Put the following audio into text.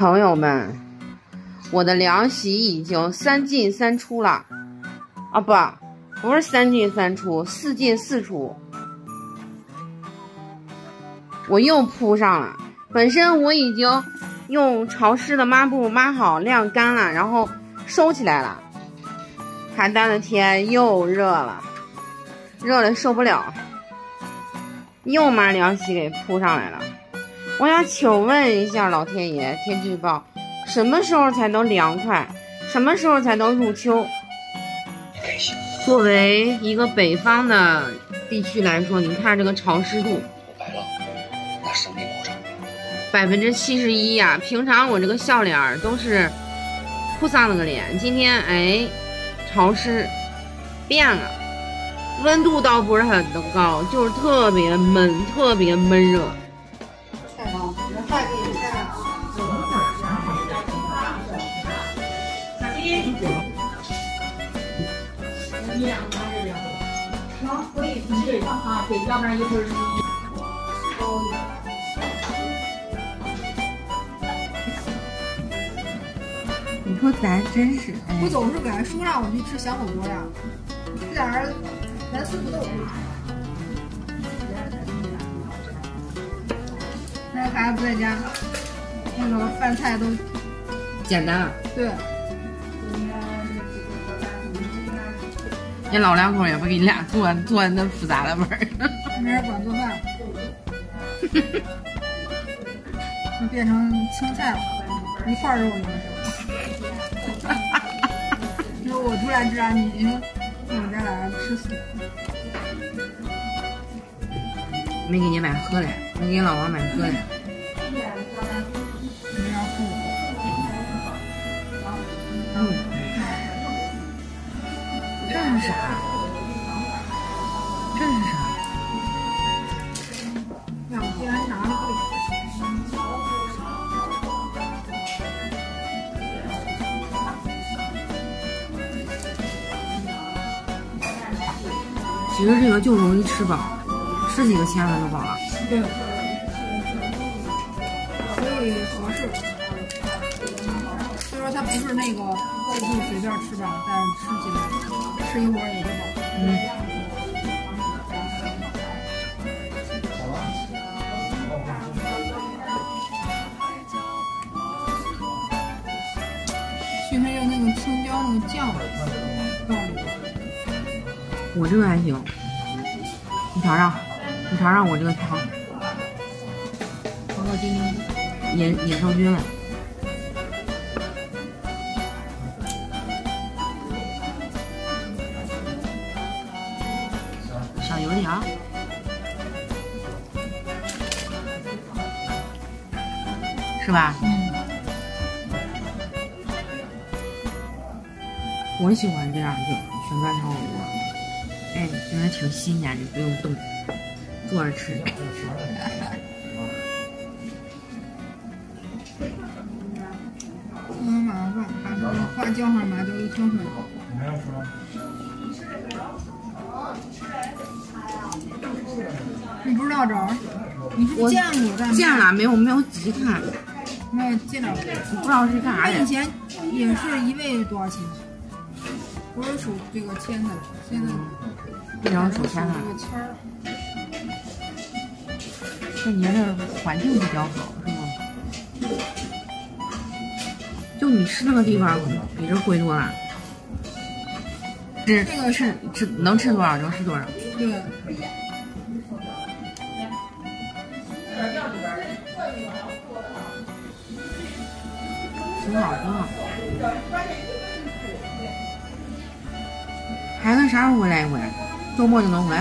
朋友们，我的凉席已经三进三出了，啊不，不是三进三出，四进四出。我又铺上了，本身我已经用潮湿的抹布抹好晾干了，然后收起来了。邯郸的天又热了，热的受不了，又把凉席给铺上来了。我想请问一下老天爷，天气预报，什么时候才能凉快？什么时候才能入秋？作为一个北方的地区来说，你看这个潮湿度来了那生命保障，百分之七十一呀。平常我这个笑脸都是哭丧了个脸，今天哎，潮湿变了，温度倒不是很的高，就是特别闷，特别闷热。你你这上啊，对，要不然一会儿你你说咱真是，我总是给他说让我去吃小火锅呀，这俩人咱吃不动。孩子不在家，那个饭菜都简单。对。人老两口也不给你俩做做那复杂的味儿，没人管做饭，就变成青菜了，一块肉也没有。我突然知道你说我家俩吃素，没给你买喝的，没给老王买喝的。这是啥？这是啥？两天拿了不其实这个就容易吃饱，吃几个千碗就饱了。最合适。虽说它不是那个够就随便吃吧，但是吃起来。吃一会儿也就饱。嗯。熏它用那个青椒那个酱。我这个还行，你尝尝，你尝尝我这个汤。尝尝丁丁。野野兽菌了。油条，是吧？嗯。我喜欢这样就旋转炒火锅，哎，觉得挺新鲜的，不用动，坐着吃。把这个花椒和麻椒都挑出来。你不知道这儿？你是见过？见了没有？没有仔细看。没有见着。不知道是干啥的。以前也是一位多少钱？我是手这个签的，现在变成手签了。这个签儿。这你这环境比较好，就你吃那个地方比这贵多了。这个吃吃能吃多少就吃多少。对。挺好，挺好。孩子啥时候回来一回？周末就能回？